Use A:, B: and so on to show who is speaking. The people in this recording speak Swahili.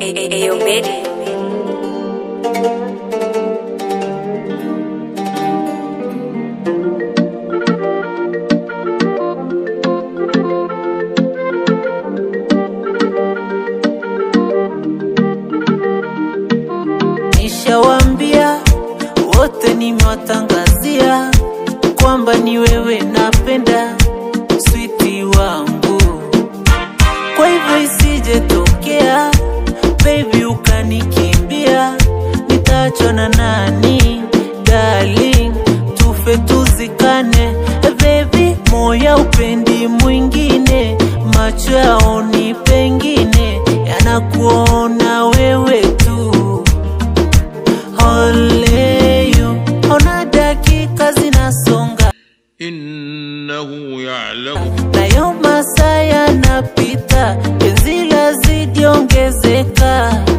A: Ayo Medi.
B: Nishawambia wote, nimewatangazia kwamba ni wewe napenda, kingetokea baby ukanikimbia, nitaachwa na nani? Darling, tufe tuzikane, baby moya upendi mwingine, macho yaoni pengine. Yanakuona wewe tu. Oleyo, ona dakika zinasonga,
C: innahu ya'lamu,
B: nayo masaa yanapita wake